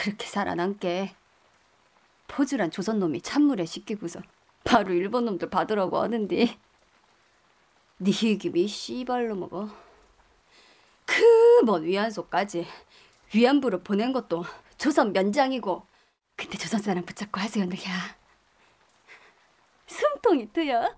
그렇게 살아남게. 포주란 조선 놈이 찬물에 씻기고서 바로 일본 놈들 받으라고 하는디. 니 희김이 씨발로 먹어. 그 먼 위안소까지 위안부로 보낸 것도 조선 면장이고. 근데 조선 사람 붙잡고 하세요 너야. 숨통이 트여.